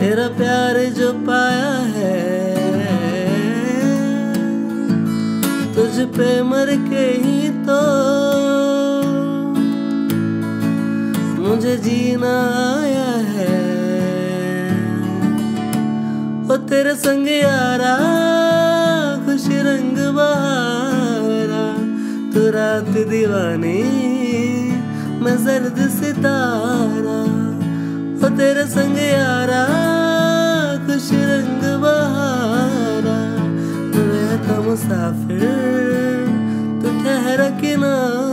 तेरा प्यार जो पाया है, तुझ पे मर के ही तो मुझे जीना आया है। ओ तेरे संग यारा, खुश रंग बहारा, तू रात दीवानी, मैं जर्द सितारा। ओ तेरे संग यारा मुसाफिर तू के किनारा